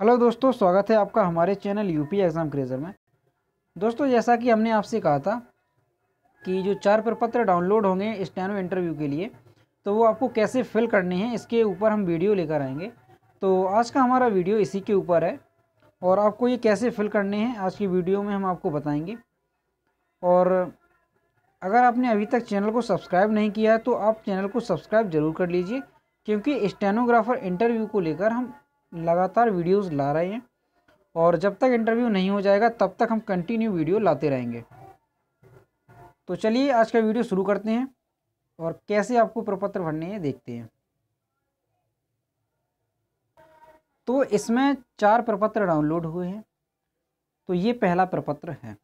Hello दोस्तों, स्वागत है आपका हमारे चैनल यूपी एग्ज़ाम क्रेज़र में। दोस्तों, जैसा कि हमने आपसे कहा था कि जो चार प्रपत्र डाउनलोड होंगे स्टैनो इंटरव्यू के लिए तो वो आपको कैसे फिल करने हैं, इसके ऊपर हम वीडियो लेकर आएँगे। तो आज का हमारा वीडियो इसी के ऊपर है और आपको ये कैसे फिल करने हैं, आज की वीडियो में हम आपको बताएँगे। और अगर आपने अभी तक चैनल को सब्सक्राइब नहीं किया है तो आप चैनल को सब्सक्राइब ज़रूर कर लीजिए, क्योंकि स्टेनोग्राफ़र इंटरव्यू को लेकर हम लगातार वीडियोस ला रहे हैं और जब तक इंटरव्यू नहीं हो जाएगा, तब तक हम कंटिन्यू वीडियो लाते रहेंगे। तो चलिए आज का वीडियो शुरू करते हैं और कैसे आपको प्रपत्र भरने हैं देखते हैं। तो इसमें चार प्रपत्र डाउनलोड हुए हैं। तो ये पहला प्रपत्र है।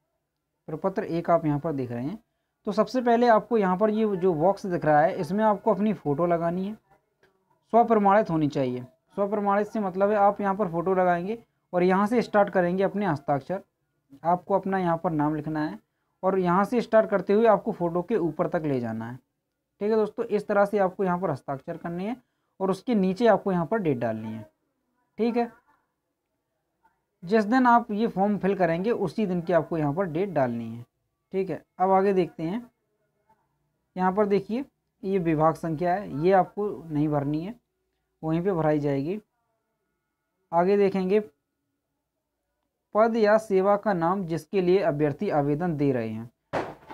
प्रपत्र एक आप यहाँ पर देख रहे हैं। तो सबसे पहले आपको यहाँ पर ये जो बॉक्स दिख रहा है, इसमें आपको अपनी फ़ोटो लगानी है। स्वप्रमाणित होनी चाहिए। स्वप्रमाणित से मतलब है, आप यहाँ पर फ़ोटो लगाएँगे और यहाँ से स्टार्ट करेंगे अपने हस्ताक्षर। आपको अपना यहाँ पर नाम लिखना है और यहाँ से स्टार्ट करते हुए आपको फ़ोटो के ऊपर तक ले जाना है। ठीक है दोस्तों, इस तरह से आपको यहाँ पर हस्ताक्षर करनी है और उसके नीचे आपको यहाँ पर डेट डालनी है। ठीक है? जिस दिन आप ये फॉर्म फिल करेंगे, उसी दिन की आपको यहाँ पर डेट डालनी है। ठीक है? अब आगे देखते हैं। यहाँ पर देखिए, ये विभाग संख्या है, ये आपको नहीं भरनी है। वहीं पे भराई जाएगी। आगे देखेंगे। पद या सेवा का नाम जिसके लिए अभ्यर्थी आवेदन दे रहे हैं।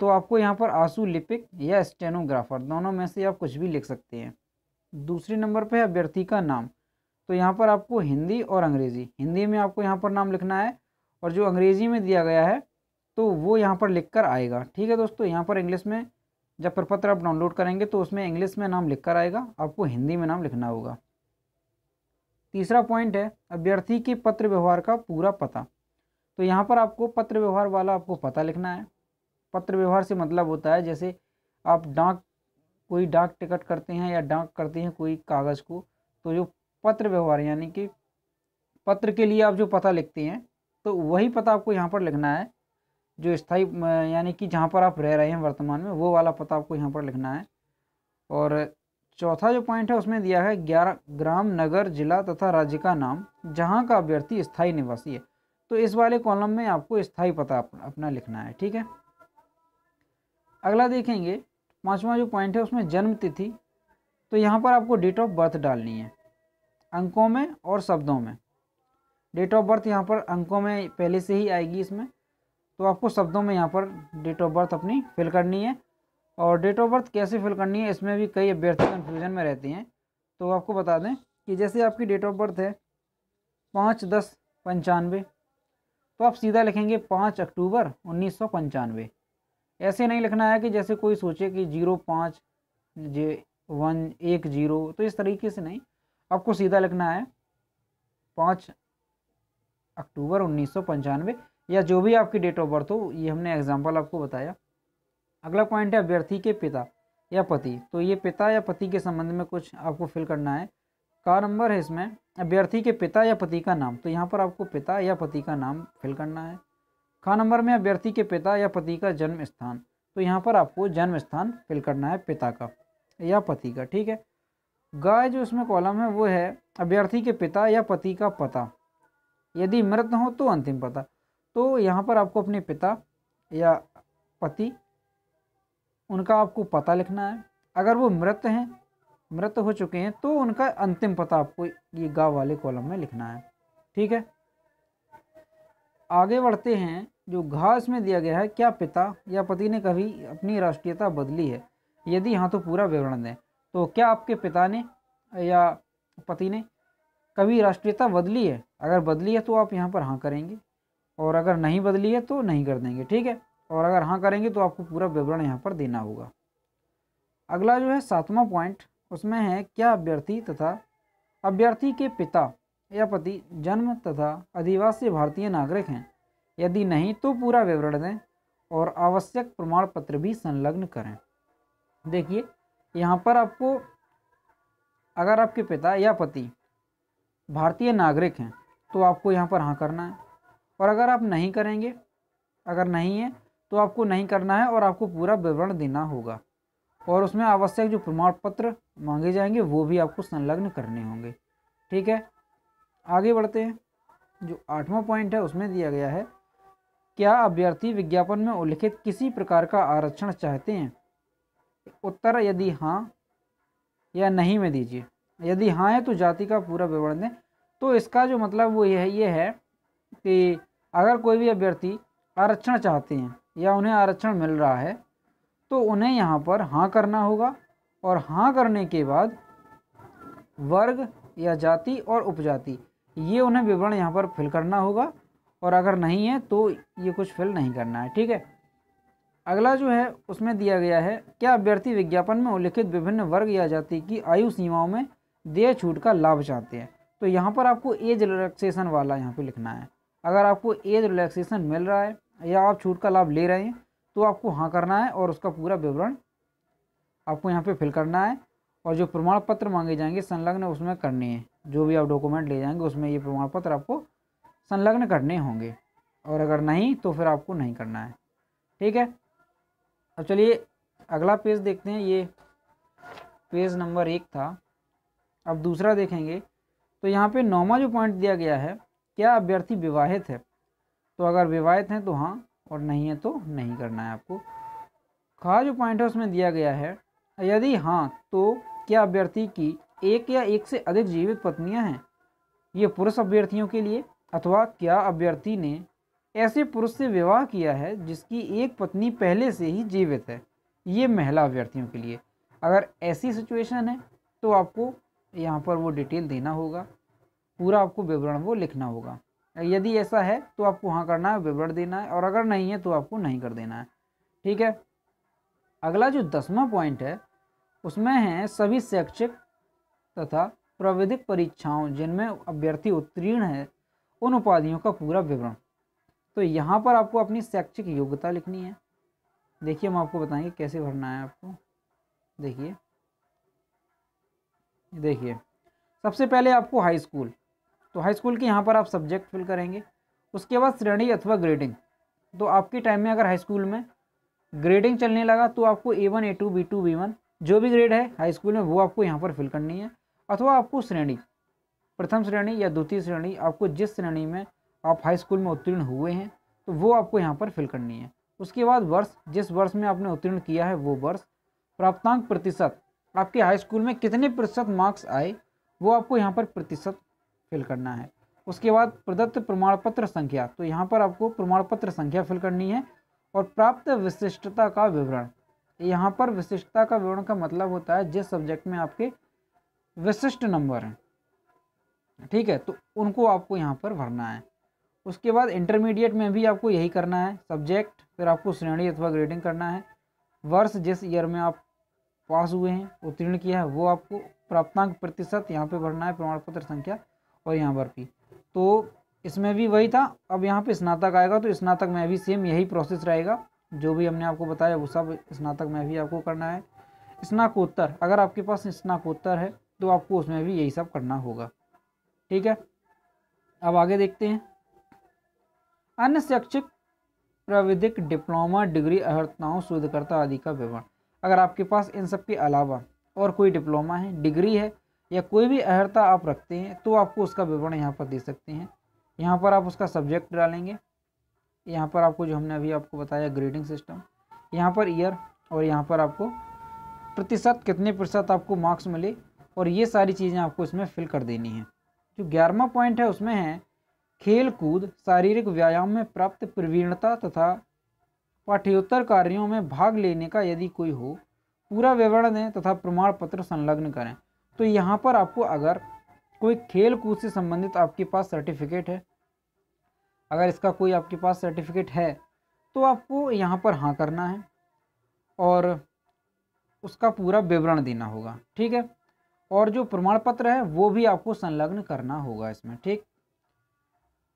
तो आपको यहाँ पर आँसू, लिपिक या स्टेनोग्राफर दोनों में से आप कुछ भी लिख सकते हैं। दूसरे नंबर पे अभ्यर्थी का नाम। तो यहाँ पर आपको हिंदी और अंग्रेज़ी। हिंदी में आपको यहाँ पर नाम लिखना है और जो अंग्रेज़ी में दिया गया है तो वो यहाँ पर लिख कर आएगा। ठीक है दोस्तों, यहाँ पर इंग्लिश में जब प्रपत्र आप डाउनलोड करेंगे तो उसमें इंग्लिश में नाम लिख कर आएगा। आपको हिंदी में नाम लिखना होगा। तीसरा पॉइंट है अभ्यर्थी के पत्र व्यवहार का पूरा पता। तो यहाँ पर आपको पत्र व्यवहार वाला आपको पता लिखना है। पत्र व्यवहार से मतलब होता है जैसे आप डाक, कोई डाक टिकट करते हैं या डाक करते हैं कोई कागज़ को तो जो पत्र व्यवहार यानी कि पत्र के लिए आप जो पता लिखते हैं तो वही पता आपको यहाँ पर लिखना है। जो स्थायी यानी कि जहाँ पर आप रह रहे हैं वर्तमान में, वो वाला पता आपको यहाँ पर लिखना है। और चौथा जो पॉइंट है, उसमें दिया है ग्यारह ग्राम नगर जिला तथा राज्य का नाम, जहाँ का अभ्यर्थी स्थायी निवासी है। तो इस वाले कॉलम में आपको स्थायी पता अपना लिखना है, ठीक है? अगला देखेंगे, पांचवा जो पॉइंट है, उसमें जन्म तिथि। तो यहाँ पर आपको डेट ऑफ़ बर्थ डालनी है, अंकों में और शब्दों में। डेट ऑफ़ बर्थ यहाँ पर अंकों में पहले से ही आएगी इसमें। तो आपको शब्दों में यहाँ पर डेट ऑफ़ बर्थ अपनी फिल करनी है। और डेट ऑफ़ बर्थ कैसे फिल करनी है, इसमें भी कई अभ्यर्थी कन्फ्यूज़न में रहते हैं। तो आपको बता दें कि जैसे आपकी डेट ऑफ़ बर्थ है, पाँच दस पंचानवे तो आप सीधा लिखेंगे पाँच अक्टूबर उन्नीस सौ पंचानवे। ऐसे नहीं लिखना है कि जैसे कोई सोचे कि ज़ीरो पाँच, जे वन एक ज़ीरो तो इस तरीके से नहीं। आपको सीधा लिखना है पाँच अक्टूबर उन्नीस सौ पंचानवे, या जो भी आपकी डेट ऑफ़ बर्थ हो, ये हमने एग्ज़ाम्पल आपको बताया। अगला पॉइंट है अभ्यर्थी के पिता या पति। तो ये पिता या पति के संबंध में कुछ आपको फिल करना है। का नंबर है इसमें, अभ्यर्थी के पिता या पति का नाम। तो यहाँ पर आपको पिता या पति का नाम फिल करना है। खा नंबर में अभ्यर्थी के पिता या पति का जन्म स्थान। तो यहाँ पर आपको जन्म स्थान फिल करना है पिता का या पति का, ठीक है? गाय जो इसमें कॉलम है, वो है अभ्यर्थी के पिता या पति का पता। यदि मृत हो तो अंतिम पता। तो यहाँ पर आपको अपने पिता या पति उनका आपको पता लिखना है। अगर वो मृत हैं, मृत हो चुके हैं तो उनका अंतिम पता आपको ये गाँव वाले कॉलम में लिखना है। ठीक है? आगे बढ़ते हैं। जो घास में दिया गया है, क्या पिता या पति ने कभी अपनी राष्ट्रीयता बदली है? यदि हाँ तो पूरा विवरण दें। तो क्या आपके पिता ने या पति ने कभी राष्ट्रीयता बदली है? अगर बदली है तो आप यहाँ पर हाँ करेंगे। और अगर नहीं बदली है तो नहीं कर देंगे। ठीक है? और अगर हाँ करेंगे तो आपको पूरा विवरण यहाँ पर देना होगा। अगला जो है सातवां पॉइंट उसमें है क्या अभ्यर्थी तथा अभ्यर्थी के पिता या पति जन्म तथा अधिवासी भारतीय नागरिक हैं। यदि नहीं तो पूरा विवरण दें और आवश्यक प्रमाण पत्र भी संलग्न करें। देखिए, यहाँ पर आपको अगर आपके पिता या पति भारतीय नागरिक हैं तो आपको यहाँ पर हाँ करना है। और अगर आप नहीं करेंगे, अगर नहीं है तो आपको नहीं करना है और आपको पूरा विवरण देना होगा। और उसमें आवश्यक जो प्रमाण पत्र मांगे जाएँगे, वो भी आपको संलग्न करने होंगे। ठीक है? आगे बढ़ते हैं। जो आठवां पॉइंट है, उसमें दिया गया है, क्या अभ्यर्थी विज्ञापन में उल्लिखित किसी प्रकार का आरक्षण चाहते हैं? उत्तर यदि हाँ या नहीं में दीजिए। यदि हाँ है तो जाति का पूरा विवरण दें। तो इसका जो मतलब वो ये है ये है कि अगर कोई भी अभ्यर्थी आरक्षण चाहते हैं या उन्हें आरक्षण मिल रहा है तो उन्हें यहाँ पर हाँ करना होगा और हाँ करने के बाद वर्ग या जाति और उपजाति, ये उन्हें विवरण यहाँ पर फिल करना होगा और अगर नहीं है तो ये कुछ फिल नहीं करना है, ठीक है? अगला जो है, उसमें दिया गया है, क्या अभ्यर्थी विज्ञापन में उल्लिखित विभिन्न वर्ग या जाति की आयु सीमाओं में देय छूट का लाभ चाहते हैं? तो यहाँ पर आपको एज रिलैक्सेशन वाला यहाँ पे लिखना है। अगर आपको एज रिलैक्सेशन मिल रहा है या आप छूट का लाभ ले रहे हैं तो आपको हाँ करना है और उसका पूरा विवरण आपको यहाँ पे फिल करना है और जो प्रमाण पत्र मांगे जाएँगे संलग्न उसमें करने हैं। जो भी आप डॉक्यूमेंट ले जाएँगे, उसमें ये प्रमाण पत्र आपको संलग्न करने होंगे और अगर नहीं तो फिर आपको नहीं करना है। ठीक है? अब चलिए, अगला पेज देखते हैं। ये पेज नंबर एक था। अब दूसरा देखेंगे। तो यहाँ पे नौवा जो पॉइंट दिया गया है, क्या अभ्यर्थी विवाहित है? तो अगर विवाहित हैं तो हाँ और नहीं है तो नहीं करना है आपको। खा जो पॉइंट है उसमें दिया गया है, यदि हाँ तो क्या अभ्यर्थी की एक या एक से अधिक जीवित पत्नियाँ हैं? ये पुरुष अभ्यर्थियों के लिए, अथवा क्या अभ्यर्थी ने ऐसे पुरुष से विवाह किया है जिसकी एक पत्नी पहले से ही जीवित है? ये महिला अभ्यर्थियों के लिए। अगर ऐसी सिचुएशन है तो आपको यहाँ पर वो डिटेल देना होगा, पूरा आपको विवरण वो लिखना होगा। यदि ऐसा है तो आपको हाँ करना है, विवरण देना है, और अगर नहीं है तो आपको नहीं कर देना है। ठीक है? अगला जो दसवा पॉइंट है, उसमें है सभी शैक्षिक तथा प्रविधिक परीक्षाओं, जिनमें अभ्यर्थी उत्तीर्ण है, उन उपाधियों का पूरा विवरण। तो यहाँ पर आपको अपनी शैक्षिक योग्यता लिखनी है। देखिए, हम आपको बताएँगे कैसे भरना है आपको। देखिए। देखिए। सबसे पहले आपको हाई स्कूल तो हाई स्कूल के यहाँ पर आप सब्जेक्ट फिल करेंगे। उसके बाद श्रेणी अथवा ग्रेडिंग तो आपके टाइम में अगर हाई स्कूल में ग्रेडिंग चलने लगा तो आपको A one A two B two B one जो भी ग्रेड है हाई स्कूल में, वो आपको यहाँ पर फिल करनी है। अथवा आपको श्रेणी, प्रथम श्रेणी या द्वितीय श्रेणी, आपको जिस श्रेणी में आप हाई स्कूल में उत्तीर्ण हुए हैं तो वो आपको यहाँ पर फिल करनी है। उसके बाद वर्ष, जिस वर्ष में आपने उत्तीर्ण किया है, वो वर्ष, प्राप्तांक प्रतिशत, आपके हाई स्कूल में कितने प्रतिशत मार्क्स आए, वो आपको यहाँ पर प्रतिशत फिल करना है। उसके बाद प्रदत्त प्रमाण पत्र संख्या तो यहाँ पर आपको प्रमाण पत्र संख्या फिल करनी है और प्राप्त विशिष्टता का विवरण। यहाँ पर विशिष्टता का विवरण का मतलब होता है जिस सब्जेक्ट में आपके विशिष्ट नंबर हैं। ठीक है तो उनको आपको यहाँ पर भरना है। उसके बाद इंटरमीडिएट में भी आपको यही करना है सब्जेक्ट फिर आपको श्रेणी अथवा ग्रेडिंग करना है। वर्ष जिस ईयर में आप पास हुए हैं, उत्तीर्ण किया है, वो आपको प्राप्तांक प्रतिशत यहाँ पे भरना है प्रमाण पत्र संख्या। और यहाँ पर भी। तो इसमें भी वही था। अब यहाँ पे स्नातक आएगा तो स्नातक में भी सेम यही प्रोसेस रहेगा। जो भी हमने आपको बताया वो सब स्नातक में भी आपको करना है। स्नाकोत्तर, अगर आपके पास स्नाकोत्तर है तो आपको उसमें भी यही सब करना होगा। ठीक है? अब आगे देखते हैं। अन्य शैक्षिक प्राविधिक डिप्लोमा, डिग्री अहर्ताओं शोधकर्ता आदि का विवरण। अगर आपके पास इन सब के अलावा और कोई डिप्लोमा है, डिग्री है या कोई भी अहर्ता आप रखते हैं तो आपको उसका विवरण यहाँ पर दे सकते हैं। यहाँ पर आप उसका सब्जेक्ट डालेंगे। यहाँ पर आपको जो हमने अभी आपको बताया ग्रेडिंग सिस्टम यहाँ पर ईयर और यहाँ पर आपको प्रतिशत, कितने प्रतिशत आपको मार्क्स मिले और ये सारी चीज़ें आपको इसमें फिल कर देनी है। जो ग्यारहवा पॉइंट है उसमें है खेल कूद शारीरिक व्यायाम में प्राप्त प्रवीणता तथा पाठ्योत्तर कार्यों में भाग लेने का यदि कोई हो, पूरा विवरण दें तथा प्रमाण पत्र संलग्न करें। तो यहाँ पर आपको अगर कोई खेल कूद से संबंधित आपके पास सर्टिफिकेट है, अगर इसका कोई आपके पास सर्टिफिकेट है तो आपको यहाँ पर हाँ करना है और उसका पूरा विवरण देना होगा, ठीक है? और जो प्रमाण पत्र है, वो भी आपको संलग्न करना होगा इसमें, ठीक?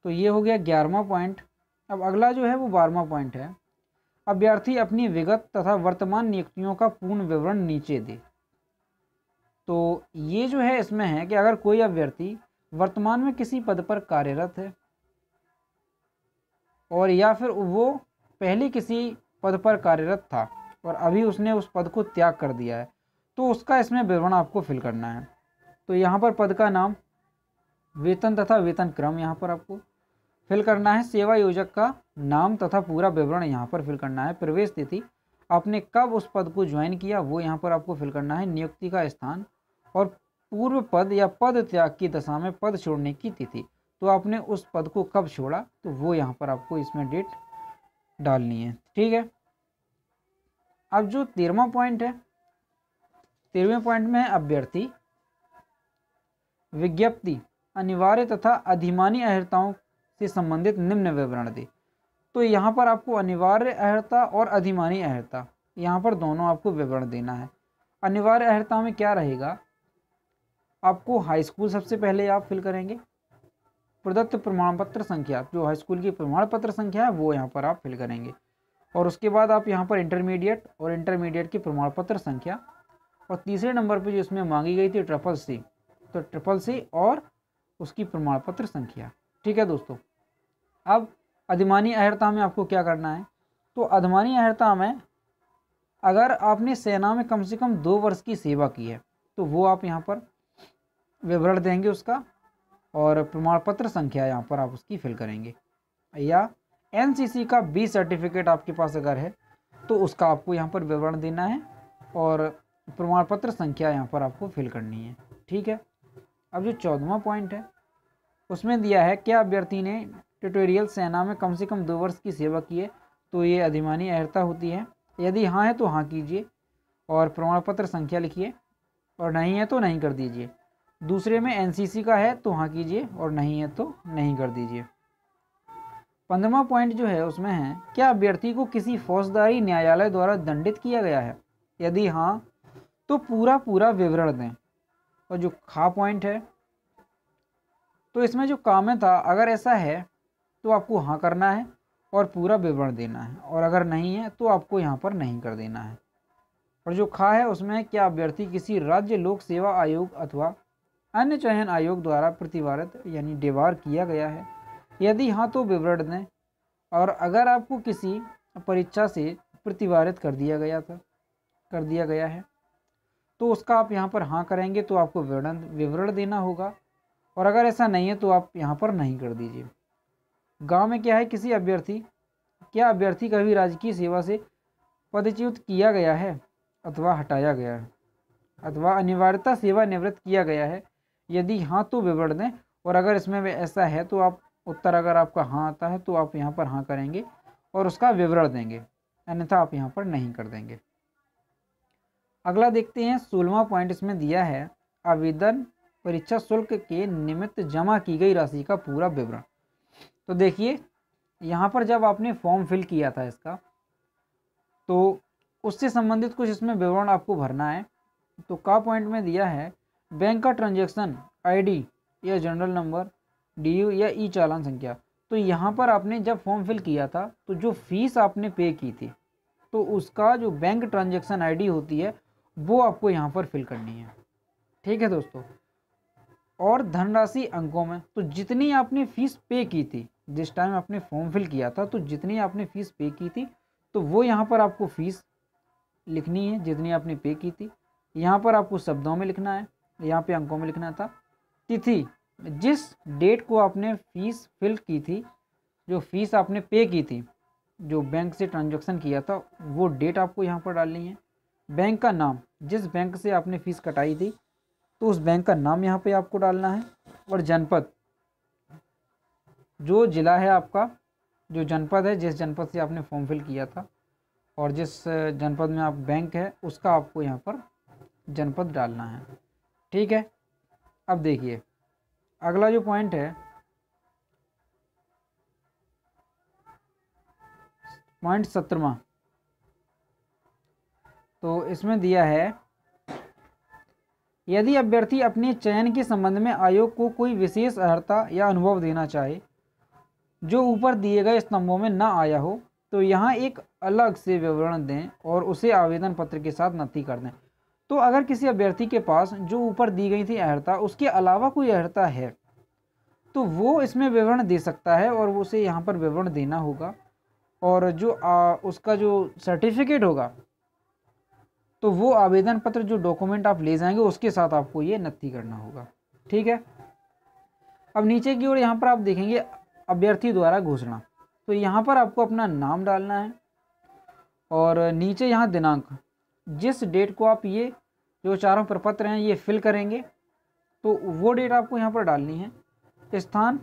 तो ये हो गया ग्यारहवा पॉइंट अब अगला जो है, वो बारहवा पॉइंट है। अभ्यर्थी अपनी विगत तथा वर्तमान नियुक्तियों का पूर्ण विवरण नीचे दे। तो ये जो है इसमें है कि अगर कोई अभ्यर्थी वर्तमान में किसी पद पर कार्यरत है और या फिर वो पहले किसी पद पर कार्यरत था और अभी उसने उस पद को त्याग कर दिया है तो उसका इसमें विवरण आपको फिल करना है। तो यहाँ पर पद का नाम वेतन तथा वेतन क्रम यहाँ पर आपको फिल करना है। सेवा योजक का नाम तथा पूरा विवरण यहाँ पर फिल करना है। प्रवेश तिथि, आपने कब उस पद को ज्वाइन किया वो यहाँ पर आपको फिल करना है। नियुक्ति का स्थान और पूर्व पद या पद त्याग की दशा में पद छोड़ने की तिथि। तो आपने उस पद को कब छोड़ा? तो वो यहाँ पर आपको इसमें डेट डालनी है। ठीक है? अब जो तेरहवा पॉइंट है, तेरहवें पॉइंट में है अभ्यर्थी, विज्ञप्ति, अनिवार्य तथा अधिमानी अहर्ताओं से संबंधित निम्न विवरण दे। तो यहाँ पर आपको अनिवार्य अहर्ता और अधिमानी अहर्ता, यहाँ पर दोनों आपको विवरण देना है। अनिवार्य अहर्ता में क्या रहेगा? आपको हाई स्कूल सबसे पहले आप फिल करेंगे। प्रदत्त प्रमाण पत्र संख्या, जो हाई स्कूल की प्रमाण पत्र संख्या है, वो यहाँ पर आप फिल करेंगे। और उसके बाद आप यहाँ पर इंटरमीडिएट और इंटरमीडिएट की प्रमाण पत्र संख्या। और तीसरे नंबर पर जो इसमें मांगी गई थी ट्रिपल सी तो ट्रिपल सी और उसकी प्रमाण पत्र संख्या। ठीक है दोस्तों, अब अधिमानी अहर्ता में आपको क्या करना है? तो अधिमानी अहर्ता में अगर आपने सेना में कम से कम दो वर्ष की सेवा की है तो वो आप यहाँ पर विवरण देंगे उसका और प्रमाण पत्र संख्या यहाँ पर आप उसकी फिल करेंगे। या एनसीसी का बी सर्टिफिकेट आपके पास अगर है तो उसका आपको यहाँ पर विवरण देना है और प्रमाण पत्र संख्या यहाँ पर आपको फिल करनी है। ठीक है? अब जो चौदवा पॉइंट है, उसमें दिया है, क्या अभ्यर्थी ने ट्यूटोरियल सेना में कम से कम दो वर्ष की सेवा की है? तो ये अधिमानी अहर्ता होती है। यदि हाँ है तो हाँ कीजिए और प्रमाण पत्र संख्या लिखिए और नहीं है तो नहीं कर दीजिए। दूसरे में एनसीसी का है तो हाँ कीजिए, और नहीं है तो नहीं कर दीजिए। पंद्रवा पॉइंट जो है, उसमें है, क्या अभ्यर्थी को किसी फौजदारी न्यायालय द्वारा दंडित किया गया है? यदि हाँ तो पूरा पूरा विवरण दें। और जो खा पॉइंट है तो इसमें जो काम है था, अगर ऐसा है तो आपको हाँ करना है, और पूरा विवरण देना है। और अगर नहीं है तो आपको यहाँ पर नहीं कर देना है। और जो खा है, उसमें क्या अभ्यर्थी किसी राज्य लोक सेवा आयोग अथवा अन्य चयन आयोग द्वारा प्रतिवारित, यानी डिवार किया गया है। यदि हाँ तो विवरण दें। और अगर आपको किसी परीक्षा से प्रतिवारित कर दिया गया था, कर दिया गया है तो उसका आप यहाँ पर हाँ करेंगे तो आपको विवरण विवरण देना होगा। और अगर ऐसा नहीं है तो आप यहाँ पर नहीं कर दीजिए। गाँव में क्या है, किसी अभ्यर्थी, क्या अभ्यर्थी का भी राजकीय सेवा से पदच्युत किया गया है, अथवा हटाया गया है, अथवा अनिवार्यता सेवा निवृत्त किया गया है यदि हाँ तो विवरण दें, और अगर इसमें ऐसा है तो आप उत्तर अगर आपका हाँ आता है तो आप यहाँ पर हाँ करेंगे और उसका विवरण देंगे, अन्यथा आप यहाँ पर नहीं कर देंगे। अगला देखते हैं सोलवा पॉइंट इसमें दिया है, आवेदन परीक्षा शुल्क के निमित्त जमा की गई राशि का पूरा विवरण। तो देखिए, यहाँ पर जब आपने फॉर्म फिल किया था इसका तो उससे संबंधित कुछ इसमें विवरण आपको भरना है। तो का पॉइंट में दिया है बैंक का ट्रांजैक्शन आईडी या जनरल नंबर, डीयू या ई चालान संख्या। तो यहाँ पर आपने जब फॉर्म फिल किया था तो जो फ़ीस आपने पे की थी तो उसका जो बैंक ट्रांजैक्शन आईडी होती है, वो आपको यहाँ पर फिल करनी है। ठीक है दोस्तों? और धनराशि अंकों में तो जितनी आपने फ़ीस पे की थी, जिस टाइम आपने फॉर्म फिल किया था तो जितनी आपने फ़ीस पे की थी तो वो यहाँ पर आपको फ़ीस लिखनी है, जितनी आपने पे की थी। यहाँ पर आपको शब्दों में लिखना है यहाँ पे अंकों में लिखना था, तिथि, जिस डेट को आपने फ़ीस फिल की थी, जो फ़ीस आपने पे की थी, जो बैंक से ट्रांजैक्शन किया था, वो डेट आपको यहाँ पर डालनी है। बैंक का नाम, जिस बैंक से आपने फ़ीस कटाई थी तो उस बैंक का नाम यहाँ पे आपको डालना है और जनपद। जो ज़िला है आपका, जो जनपद है, जिस जनपद से आपने फॉर्म फिल किया था, और जिस जनपद में आप बैंक है, उसका आपको यहाँ पर जनपद डालना है। ठीक है? अब देखिए, अगला जो पॉइंट है पॉइंट सत्रवा। तो इसमें दिया है, यदि अभ्यर्थी अपने चयन के संबंध में आयोग को कोई विशेष अर्हता या अनुभव देना चाहे, जो ऊपर दिए गए स्तंभों में ना आया हो तो यहाँ एक अलग से विवरण दें और उसे आवेदन पत्र के साथ नथी कर दें। तो अगर किसी अभ्यर्थी के पास जो ऊपर दी गई थी अहर्ता उसके अलावा कोई अहर्ता है तो वो इसमें विवरण दे सकता है और उसे यहाँ पर विवरण देना होगा। और जो आ, उसका जो सर्टिफिकेट होगा तो वो आवेदन पत्र जो डॉक्यूमेंट आप ले जाएँगे उसके साथ आपको ये नत्थी करना होगा। ठीक है? अब नीचे की ओर यहाँ पर आप देखेंगे अभ्यर्थी द्वारा घोषणा। तो यहाँ पर आपको अपना नाम डालना है और नीचे यहाँ दिनांक। जिस डेट को आप ये जो चारों प्रपत्र हैं, ये फिल करेंगे तो वो डेट आपको यहाँ पर डालनी है। स्थान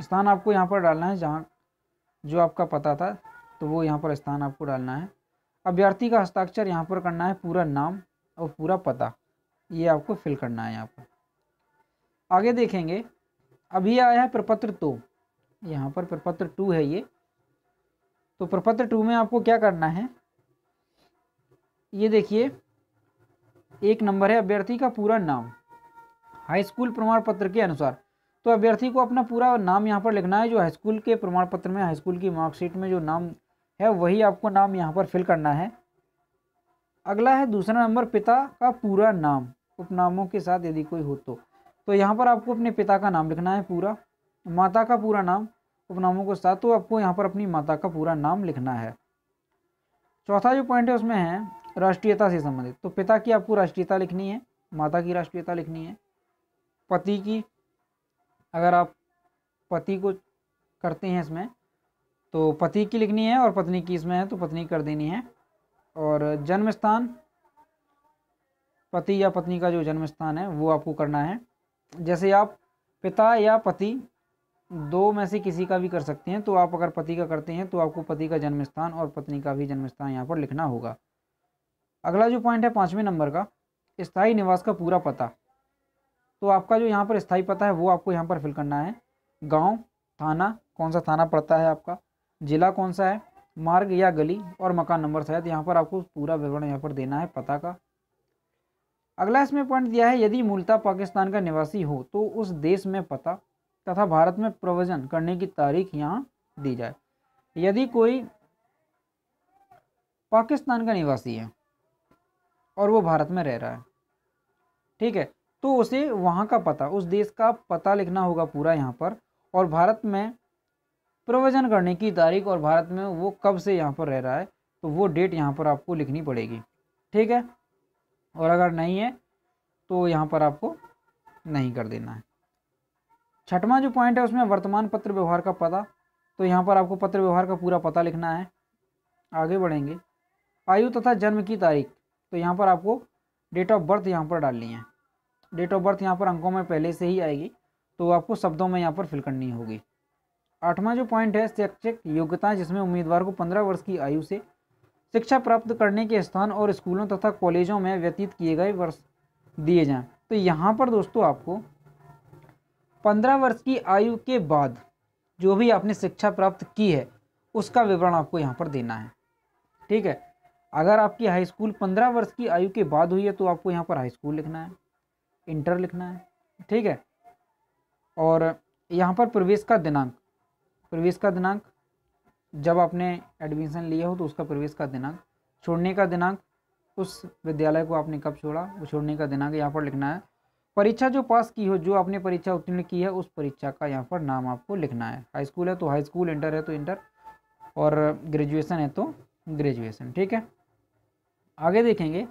स्थान आपको यहाँ पर डालना है, जहाँ जो आपका पता था तो वो यहाँ पर स्थान आपको डालना है। अभ्यर्थी का हस्ताक्षर यहाँ पर करना है, पूरा नाम और पूरा पता। ये आपको फिल करना है यहाँ पर। आगे देखेंगे, अभी आया है प्रपत्र टू यहाँ पर प्रपत्र टू है ये। तो प्रपत्र टू में आपको क्या करना है? ये देखिए, एक नंबर है अभ्यर्थी का पूरा नाम। हाई स्कूल प्रमाण पत्र के अनुसार। तो अभ्यर्थी को अपना पूरा नाम यहाँ पर लिखना है, जो हाई स्कूल के प्रमाण पत्र में, हाई स्कूल की मार्कशीट में जो नाम है, वही आपको नाम यहाँ पर फिल करना है। अगला है, दूसरा नंबर, पिता का पूरा नाम। उपनामों के साथ यदि कोई हो तो। तो यहाँ पर आपको अपने पिता का नाम लिखना है पूरा। माता का पूरा नाम, उपनामों के साथ तो आपको यहाँ पर अपनी माता का पूरा नाम लिखना है। चौथा जो पॉइंट है, उसमें है राष्ट्रीयता से संबंधित। तो पिता की आपको राष्ट्रीयता लिखनी है, माता की राष्ट्रीयता लिखनी है। पति की, अगर आप पति को करते हैं इसमें तो पति की लिखनी है और पत्नी की इसमें है तो पत्नी कर देनी है। और जन्म स्थान पति या पत्नी का जो जन्म स्थान है, वो आपको करना है। जैसे आप पिता या पति दो में से किसी का भी कर सकते हैं तो आप अगर पति का करते हैं तो आपको पति का जन्म स्थान और पत्नी का भी जन्म स्थान यहाँ पर लिखना होगा। अगला जो पॉइंट है पाँचवें नंबर का स्थायी निवास का पूरा पता। तो आपका जो यहाँ पर स्थायी पता है, वो आपको यहाँ पर फिल करना है। गाँव, थाना, कौन सा थाना पड़ता है आपका? ज़िला कौन सा है? मार्ग या गली और मकान नंबर शायद यहाँ पर आपको पूरा विवरण यहाँ पर देना है पता का। अगला इसमें पॉइंट दिया है, यदि मूलतः पाकिस्तान का निवासी हो तो उस देश में पता तथा भारत में प्रवजन करने की तारीख यहाँ दी जाए। यदि कोई पाकिस्तान का निवासी है और वो भारत में रह रहा है। ठीक है? तो उसे वहाँ का पता, उस देश का पता लिखना होगा पूरा यहाँ पर। और भारत में प्रवचन करने की तारीख और भारत में वो कब से यहाँ पर रह रहा है तो वो डेट यहाँ पर आपको लिखनी पड़ेगी। ठीक है? और अगर नहीं है तो यहाँ पर आपको नहीं कर देना है। छठवां जो पॉइंट है, उसमें वर्तमान पत्र व्यवहार का पता तो यहाँ पर आपको पत्र व्यवहार का पूरा पता लिखना है। आगे बढ़ेंगे। आयु तथा जन्म की तारीख। तो यहाँ पर आपको डेट ऑफ़ बर्थ यहाँ पर डालनी है। डेट ऑफ़ बर्थ यहाँ पर अंकों में पहले से ही आएगी तो आपको शब्दों में यहाँ पर फिल करनी होगी। आठवां जो पॉइंट है, शैक्षिक योग्यता, जिसमें उम्मीदवार को पंद्रह वर्ष की आयु से शिक्षा प्राप्त करने के स्थान और स्कूलों तथा कॉलेजों में व्यतीत किए गए वर्ष दिए जाएँ। तो यहाँ पर दोस्तों आपको पंद्रह वर्ष की आयु के बाद जो भी आपने शिक्षा प्राप्त की है, उसका विवरण आपको यहाँ पर देना है। ठीक है? अगर आपकी हाई स्कूल पंद्रह वर्ष की आयु के बाद हुई है तो आपको यहाँ पर हाई स्कूल लिखना है इंटर लिखना है, ठीक है? और यहाँ पर प्रवेश का दिनांक, प्रवेश का दिनांक, जब आपने एडमिशन लिया हो तो उसका प्रवेश का दिनांक, छोड़ने का दिनांक, उस विद्यालय को आपने कब छोड़ा, वो छोड़ने का दिनांक यहाँ पर लिखना है। परीक्षा जो पास की हो, जो आपने परीक्षा उत्तीर्ण की है, उस परीक्षा का यहाँ पर नाम आपको लिखना है। हाई स्कूल है तो हाई स्कूल इंटर है तो इंटर और ग्रेजुएशन है तो ग्रेजुएशन ठीक है? आगे देखेंगे।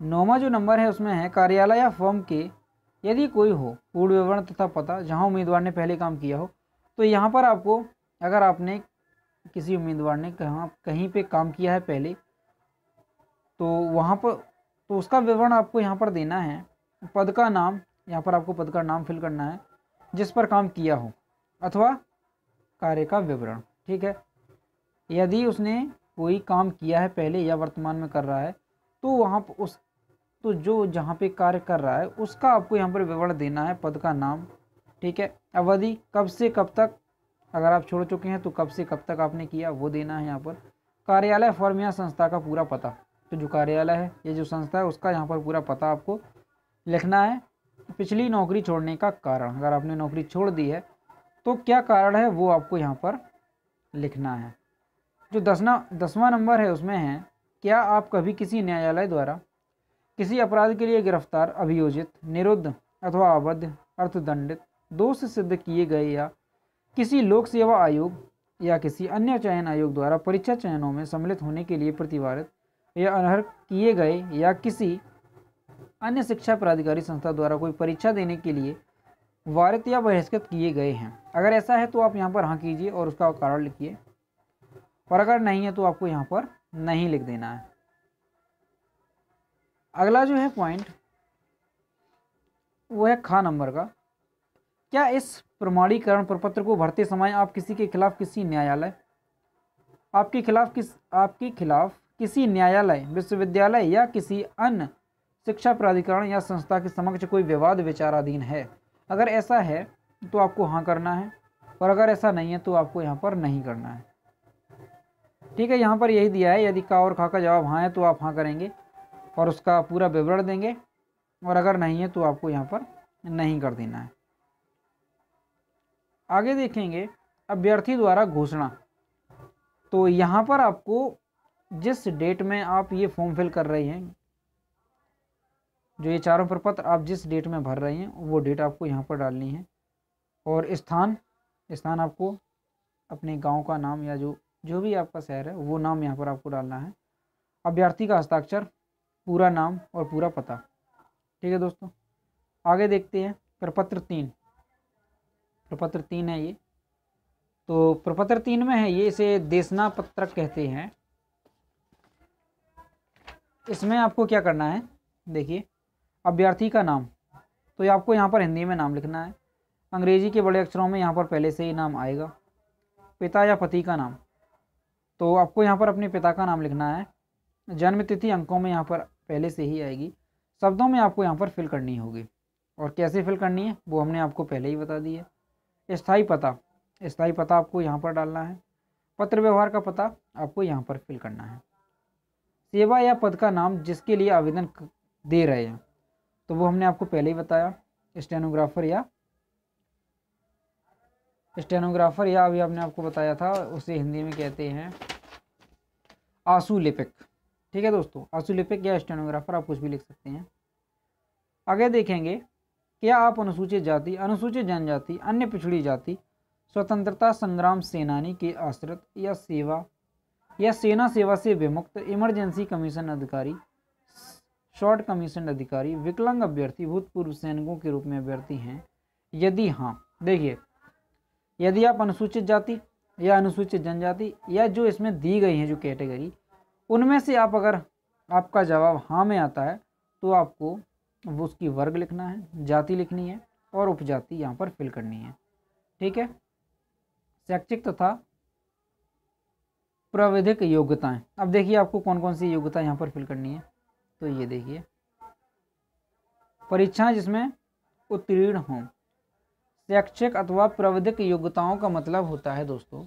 नौवा जो नंबर है, उसमें है, कार्यालय या फॉर्म के, यदि कोई हो, पूर्ण विवरण तथा पता, जहाँ उम्मीदवार ने पहले काम किया हो तो यहाँ पर आपको, अगर आपने किसी उम्मीदवार ने कहाँ, कहीं पे काम किया है पहले तो वहाँ पर तो उसका विवरण आपको यहाँ पर देना है। पद का नाम, यहाँ पर आपको पद का नाम फिल करना है, जिस पर काम किया हो, अथवा कार्य का विवरण, ठीक है? यदि उसने कोई काम किया है पहले या वर्तमान में कर रहा है तो वहाँ पर उस तो जो जहाँ पे कार्य कर रहा है, उसका आपको यहाँ पर विवरण देना है, पद का नाम, ठीक है? अवधि कब से कब तक, अगर आप छोड़ चुके हैं तो कब से कब तक आपने किया, वो देना है यहाँ पर। कार्यालय, फर्म या संस्था का पूरा पता। तो जो कार्यालय है, या जो संस्था है, उसका यहाँ पर पूरा पता आपको लिखना है। पिछली नौकरी छोड़ने का कारण, अगर आपने नौकरी छोड़ दी है तो क्या कारण है, वो आपको यहाँ पर लिखना है। जो दसना, दसवां नंबर है उसमें है, क्या आप कभी किसी न्यायालय द्वारा किसी अपराध के लिए गिरफ़्तार, अभियोजित, निरुद्ध अथवा अवध, अर्थदंडित, दोष सिद्ध किए गए या किसी लोक सेवा आयोग या किसी अन्य चयन आयोग द्वारा परीक्षा चयनों में सम्मिलित होने के लिए प्रतिवारित या अनर्ह किए गए या किसी अन्य शिक्षा प्राधिकारी संस्था द्वारा कोई परीक्षा देने के लिए वारित या बहिष्कृत किए गए हैं? अगर ऐसा है तो आप यहाँ पर हाँ कीजिए और उसका कारण लिखिए। और अगर नहीं है तो आपको यहाँ पर नहीं लिख देना है। अगला जो है पॉइंट वो है खा नंबर का। क्या इस प्रमाणीकरण प्रपत्र को भरते समय आप किसी के खिलाफ किसी न्यायालय, आपके खिलाफ किस, आपके खिलाफ किसी न्यायालय, विश्वविद्यालय या किसी अन्य शिक्षा प्राधिकरण या संस्था के समक्ष कोई विवाद विचाराधीन है? अगर ऐसा है तो आपको हाँ करना है। और अगर ऐसा नहीं है तो आपको यहाँ पर नहीं करना है। ठीक है, यहाँ पर यही दिया है, यदि का और खा का जवाब हाँ है तो आप हाँ करेंगे और उसका पूरा विवरण देंगे और अगर नहीं है तो आपको यहाँ पर नहीं कर देना है। आगे देखेंगे, अभ्यर्थी द्वारा घोषणा। तो यहाँ पर आपको जिस डेट में आप ये फॉर्म फिल कर रहे हैं, जो ये चारों प्रपत्र आप जिस डेट में भर रहे हैं, वो डेट आपको यहाँ पर डालनी है। और स्थान स्थान आपको अपने गाँव का नाम या जो जो भी आपका शहर है, वो नाम यहाँ पर आपको डालना है। अभ्यर्थी का हस्ताक्षर, पूरा नाम और पूरा पता। ठीक है दोस्तों? आगे देखते हैं, प्रपत्र तीन। प्रपत्र तीन है ये। तो प्रपत्र तीन में है ये, इसे देशना पत्रक कहते हैं। इसमें आपको क्या करना है, देखिए, अभ्यर्थी का नाम। तो ये आपको यहाँ पर हिंदी में नाम लिखना है। अंग्रेज़ी के बड़े अक्षरों में यहाँ पर पहले से ही नाम आएगा। पिता या पति का नाम। तो आपको यहाँ पर अपने पिता का नाम लिखना है। जन्म तिथि अंकों में यहाँ पर पहले से ही आएगी। शब्दों में आपको यहाँ पर फिल करनी होगी। और कैसे फिल करनी है, वो हमने आपको पहले ही बता दी है। स्थायी पता। स्थायी पता आपको यहाँ पर डालना है। पत्र व्यवहार का पता आपको यहाँ पर फिल करना है। सेवा या पद का नाम जिसके लिए आवेदन दे रहे हैं तो वो हमने आपको पहले ही बताया। स्टेनोग्राफर या स्टेनोग्राफर, या अभी आपने आपको बताया था, उसे हिंदी में कहते हैं आँसू लिपिक। ठीक है दोस्तों, आँसू लिपिक या स्टेनोग्राफर, आप कुछ भी लिख सकते हैं। आगे देखेंगे, क्या आप अनुसूचित जाति, अनुसूचित जनजाति, अन्य पिछड़ी जाति, स्वतंत्रता संग्राम सेनानी के आश्रित या सेवा, या सेना सेवा से विमुक्त, इमरजेंसी कमीशन अधिकारी, शॉर्ट कमीशन अधिकारी, विकलांग अभ्यर्थी, भूतपूर्व सैनिकों के रूप में अभ्यर्थी हैं? यदि हाँ देखिए यदि आप अनुसूचित जाति या अनुसूचित जनजाति या जो इसमें दी गई हैं, जो कैटेगरी उनमें से आप अगर आपका जवाब हाँ में आता है तो आपको उसकी वर्ग लिखना है, जाति लिखनी है और उपजाति यहाँ पर फिल करनी है। ठीक है? शैक्षिक तथा प्राविधिक योग्यताएँ। अब देखिए आपको कौन कौन सी योग्यता यहाँ पर फिल करनी है। तो ये देखिए। परीक्षाएँ जिसमें उत्तीर्ण हों। शैक्षिक अथवा प्रविधिक योग्यताओं का मतलब होता है दोस्तों।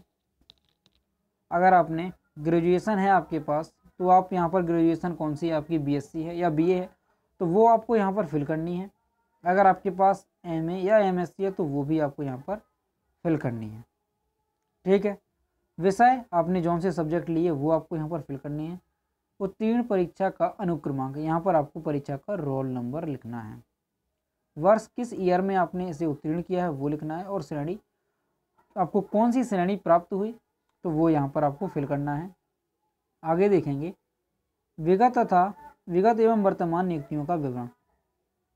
अगर आपने ग्रेजुएशन है आपके पास तो आप यहाँ पर ग्रेजुएशन कौन सी है? आपकी बीएससी है या बीए है तो वो आपको यहाँ पर फिल करनी है। अगर आपके पास एमए या एमएससी है तो वो भी आपको यहाँ पर फिल करनी है। ठीक है? विषय आपने जौन से सब्जेक्ट लिए, वो आपको यहाँ पर फिल करनी है। उत्तीर्ण परीक्षा का अनुक्रमांक, यहाँ पर आपको परीक्षा का रोल नंबर लिखना है। वर्ष किस ईयर में आपने इसे उत्तीर्ण किया है वो लिखना है और श्रेणी, आपको कौन सी श्रेणी प्राप्त हुई तो वो यहाँ पर आपको फिल करना है। आगे देखेंगे। विगत तथा विगत एवं वर्तमान नियुक्तियों का विवरण।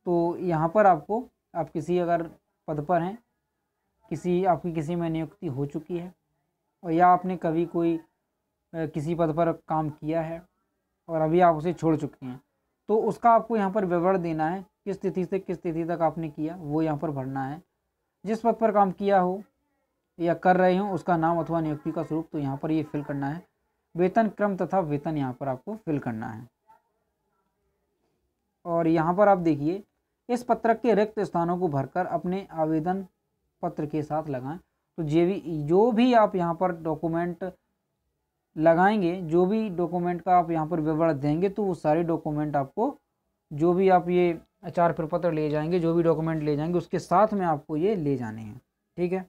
तो यहाँ पर आपको, आप किसी अगर पद पर हैं, किसी, आपकी किसी में नियुक्ति हो चुकी है, और या आपने कभी कोई किसी पद पर काम किया है, और अभी आप उसे छोड़ चुके हैं तो उसका आपको यहाँ पर विवरण देना है, किस तिथि से किस तिथि तक आपने किया, वो यहाँ पर भरना है। जिस पद पर काम किया हो या कर रहे हो, उसका नाम अथवा नियुक्ति का स्वरूप तो यहाँ पर ये फिल करना है। वेतन, क्रम तथा वेतन यहाँ पर आपको फिल करना है। और यहाँ पर आप देखिए, इस पत्रक के रिक्त स्थानों को भरकर अपने आवेदन पत्र के साथ लगाएँ। तो जे भी जो भी आप यहाँ पर डॉक्यूमेंट लगाएँगे, जो भी डॉक्यूमेंट का आप यहाँ पर विवरण देंगे तो वो सारे डॉक्यूमेंट आपको, जो भी आप ये चार प्रपत्र ले जाएँगे, जो भी डॉक्यूमेंट ले जाएँगे, उसके साथ में आपको ये ले जाने हैं, ठीक है?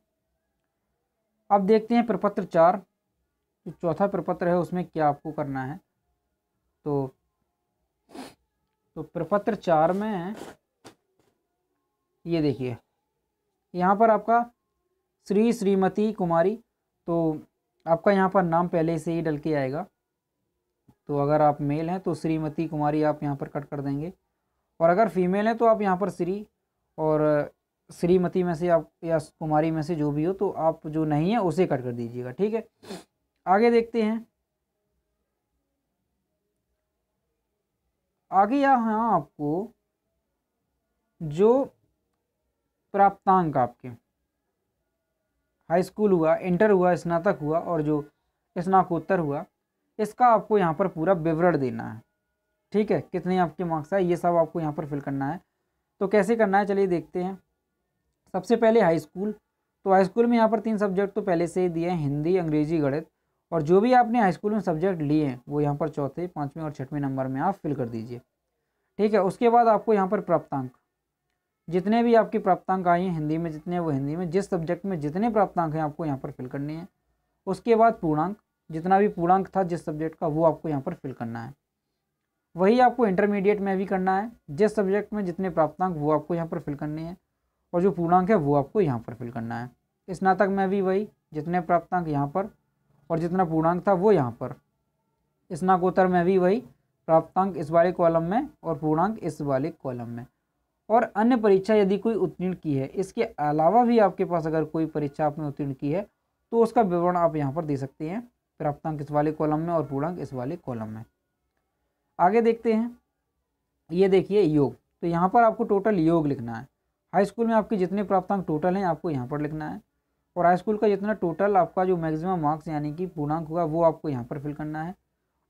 अब देखते हैं प्रपत्र चार, जो चौथा प्रपत्र है, उसमें क्या आपको करना है? तो तो प्रपत्र चार में ये देखिए, यहाँ पर आपका श्री श्रीमती कुमारी तो आपका यहाँ पर नाम पहले से ही डल के आएगा। तो अगर आप मेल हैं तो श्रीमती कुमारी आप यहाँ पर कट कर देंगे। और अगर फीमेल हैं तो आप यहाँ पर श्री और श्रीमती में से आप या कुमारी में से जो भी हो तो आप जो नहीं है, उसे कट कर दीजिएगा, ठीक है? आगे देखते हैं। आगे यहाँ आपको जो प्राप्तांक आपके हाई स्कूल हुआ, इंटर हुआ, स्नातक हुआ और जो स्नाकोत्तर हुआ, इसका आपको यहाँ पर पूरा विवरण देना है। ठीक है? कितने आपके मार्क्स आए ये सब आपको यहाँ पर फिल करना है। तो कैसे करना है? चलिए देखते हैं। सबसे पहले हाई स्कूल तो हाई स्कूल में यहाँ पर तीन सब्जेक्ट तो पहले से ही दिए हैं, हिंदी, अंग्रेज़ी, गणित और जो भी आपने हाई स्कूल में सब्जेक्ट लिए हैं, वो यहाँ पर चौथे, पाँचवें और छठवें नंबर में आप फिल कर दीजिए। ठीक है? उसके बाद आपको यहाँ पर प्राप्तांक। जितने भी आपके प्राप्तांक आए हैं हिंदी में, जितने वो हिंदी में, जिस सब्जेक्ट में जितने प्राप्तांक हैं आपको यहाँ पर फिल करने हैं। उसके बाद पूर्णांक, जितना भी पूर्णांक था जिस सब्जेक्ट का, वो आपको यहाँ पर फिल करना है। वही आपको इंटरमीडिएट में भी करना है। जिस सब्जेक्ट में जितने प्राप्तांक, वो आपको यहाँ पर फिल करने हैं। और जो पूर्णांक है, वो आपको यहाँ पर फिल करना है। स्नातक में भी वही, जितने प्राप्तांक यहाँ पर और जितना पूर्णांक था, वो यहाँ पर। स्नाकोत्तर में भी वही, प्राप्तांक इस वाले कॉलम में और पूर्णांक इस वाले कॉलम में। और अन्य परीक्षा यदि कोई उत्तीर्ण की है, इसके अलावा भी आपके पास अगर कोई परीक्षा आपने उत्तीर्ण की है तो उसका विवरण आप यहाँ पर दे सकते हैं, प्राप्तांक इस वाले कॉलम में और पूर्णांक इस वाले कॉलम में। आगे देखते हैं। ये देखिए योग तो यहाँ पर आपको टोटल योग लिखना है। हाई स्कूल में आपके जितने प्राप्तांक टोटल हैं, आपको यहाँ पर लिखना है। और हाई स्कूल का जितना टोटल आपका जो मैक्सिमम मार्क्स यानी कि पूर्णांक होगा, वो आपको यहाँ पर फिल करना है।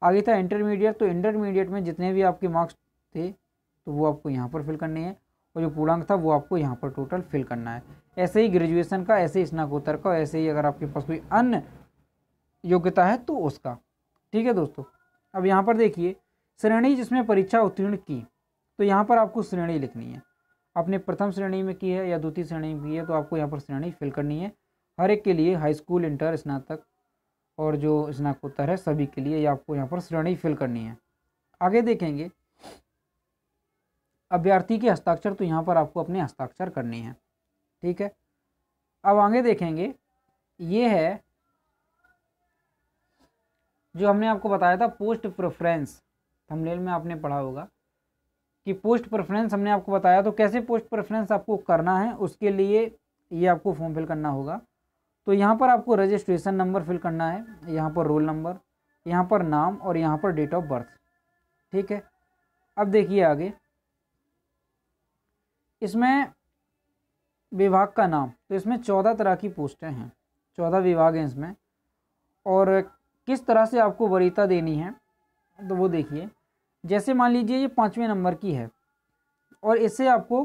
आगे था इंटरमीडिएट तो इंटरमीडिएट में जितने भी आपके मार्क्स थे तो वो आपको यहाँ पर फिल करने हैं। और जो पूर्णांक था वो आपको यहाँ पर टोटल फिल करना है। ऐसे ही ग्रेजुएशन का, ऐसे ही स्नाकोत्तर का ऐसे ही अगर आपके पास कोई अन्य योग्यता है तो उसका। ठीक है दोस्तों? अब यहाँ पर देखिए, श्रेणी जिसमें परीक्षा उत्तीर्ण की तो यहाँ पर आपको श्रेणी लिखनी है। आपने प्रथम श्रेणी में की है या द्वितीय श्रेणी में की है तो आपको यहाँ पर श्रेणी फिल करनी है। हर एक के लिए हाई स्कूल इंटर स्नातक और जो स्नाकोत्तर है, सभी के लिए आपको यहाँ पर श्रेणी फिल करनी है। आगे देखेंगे अभ्यर्थी के हस्ताक्षर तो यहाँ पर आपको अपने हस्ताक्षर करनी है। ठीक है? अब आगे देखेंगे। ये है जो हमने आपको बताया था पोस्ट प्रेफरेंस थंबनेल में आपने पढ़ा होगा कि पोस्ट प्रेफरेंस हमने आपको बताया तो कैसे पोस्ट प्रेफरेंस आपको करना है, उसके लिए ये आपको फॉर्म फिल करना होगा। तो यहाँ पर आपको रजिस्ट्रेशन नंबर फिल करना है, यहाँ पर रोल नंबर यहाँ पर नाम और यहाँ पर डेट ऑफ़ बर्थ ठीक है? अब देखिए आगे। इसमें विभाग का नाम तो इसमें चौदह तरह की पोस्टें हैं, चौदह विभाग हैं इसमें। और किस तरह से आपको वरीयता देनी है तो वो देखिए। जैसे मान लीजिए ये पाँचवें नंबर की है, और इससे आपको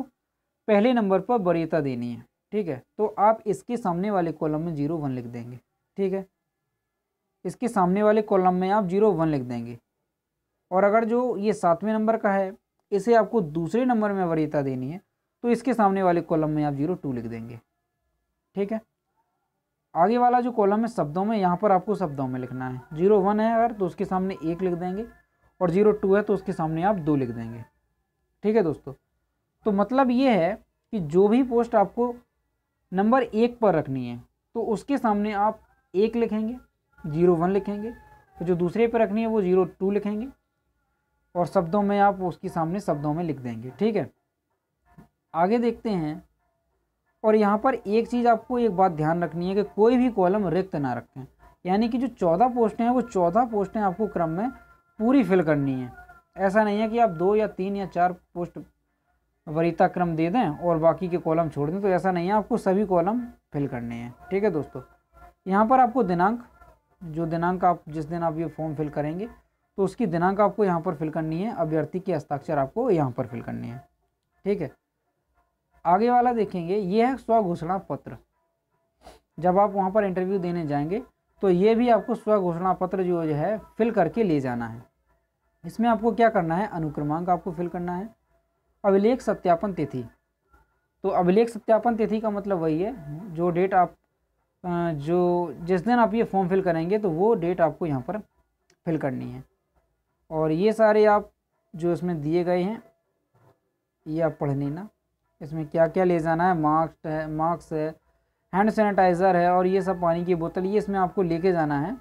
पहले नंबर पर वरीयता देनी है, ठीक है? तो आप इसके सामने वाले कॉलम में ज़ीरो वन लिख देंगे, ठीक है? इसके सामने वाले कॉलम में आप ज़ीरो वन लिख देंगे। और अगर जो ये सातवें नंबर का है, इसे आपको दूसरे नंबर में वरीयता देनी है तो इसके सामने वाले कॉलम में आप ज़ीरो टू लिख देंगे। ठीक है? आगे वाला जो कॉलम है शब्दों में, यहाँ पर आपको शब्दों में लिखना है। ज़ीरो वन है अगर तो उसके सामने एक लिख देंगे, और ज़ीरो टू है तो उसके सामने आप दो लिख देंगे। ठीक है दोस्तों? तो मतलब ये है कि जो भी पोस्ट आपको नंबर एक पर रखनी है तो उसके सामने आप एक लिखेंगे, ज़ीरो वन लिखेंगे तो जो दूसरे पर रखनी है वो ज़ीरो टू लिखेंगे, और शब्दों में आप उसके सामने शब्दों में लिख देंगे। ठीक है? आगे देखते हैं। और यहाँ पर एक चीज़ आपको एक बात ध्यान रखनी है कि कोई भी कॉलम रिक्त ना रखें। यानी कि जो चौदह पोस्टें हैं, वो चौदह पोस्टें आपको क्रम में पूरी फिल करनी है। ऐसा नहीं है कि आप दो या तीन या चार पोस्ट वरीता क्रम दे दें और बाकी के कॉलम छोड़ दें तो ऐसा नहीं है। आपको सभी कॉलम फिल करने हैं। ठीक है दोस्तों? यहाँ पर आपको दिनांक, जो दिनांक आप, जिस दिन आप ये फॉर्म फिल करेंगे तो उसकी दिनांक आपको यहाँ पर फिल करनी है। अभ्यर्थी के हस्ताक्षर आपको यहाँ पर फिल करनी है। ठीक है? आगे वाला देखेंगे, ये है स्वघोषणा पत्र। जब आप वहाँ पर इंटरव्यू देने जाएँगे तो ये भी आपको स्वघोषणा पत्र जो है फिल करके ले जाना है। इसमें आपको क्या करना है? अनुक्रमांक आपको फिल करना है। अभिलेख सत्यापन तिथि। तो अभिलेख सत्यापन तिथि का मतलब वही है, जो डेट आप जो जिस दिन आप ये फॉर्म फिल करेंगे तो वो डेट आपको यहाँ पर फिल करनी है। और ये सारे आप जो इसमें दिए गए हैं, ये आप पढ़ लेना। इसमें क्या क्या ले जाना है? मास्क है मास्क है, हैंड सैनिटाइज़र है और ये सब पानी की बोतल ये इसमें आपको लेके जाना है।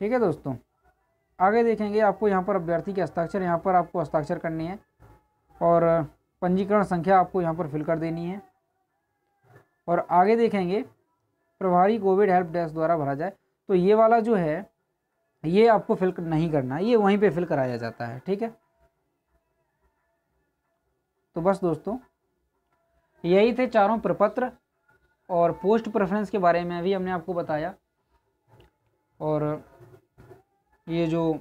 ठीक है दोस्तों? आगे देखेंगे आपको यहाँ पर अभ्यर्थी के हस्ताक्षर, यहाँ पर आपको हस्ताक्षर करनी है और पंजीकरण संख्या आपको यहाँ पर फिल कर देनी है। और आगे देखेंगे प्रभारी कोविड हेल्प डेस्क द्वारा भरा जाए। तो ये वाला जो है, ये आपको फिल नहीं करना, ये वहीं पे फिल कराया जाता है। ठीक है? तो बस दोस्तों यही थे चारों प्रपत्र और पोस्ट प्रेफरेंस के बारे में भी हमने आपको बताया। और ये जो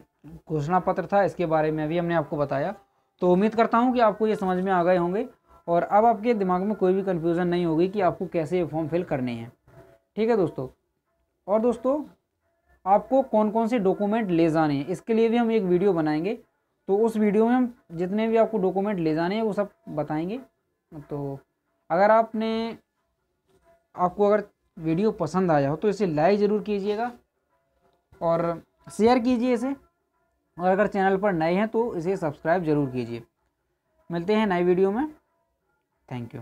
घोषणा पत्र था, इसके बारे में भी हमने आपको बताया। तो उम्मीद करता हूँ कि आपको ये समझ में आ गए होंगे और अब आपके दिमाग में कोई भी कन्फ्यूज़न नहीं होगी कि आपको कैसे ये फॉर्म फिल करने हैं। ठीक है दोस्तों? और दोस्तों, आपको कौन कौन से डॉक्यूमेंट ले जाने हैं, इसके लिए भी हम एक वीडियो बनाएँगे। तो उस वीडियो में हम जितने भी आपको डॉक्यूमेंट ले जाने हैं, वो सब बताएँगे। तो अगर आपने, आपको अगर वीडियो पसंद आया हो तो इसे लाइक ज़रूर कीजिएगा और शेयर कीजिए इसे। और अगर चैनल पर नए हैं तो इसे सब्सक्राइब ज़रूर कीजिए। मिलते हैं नए वीडियो में। Thank you.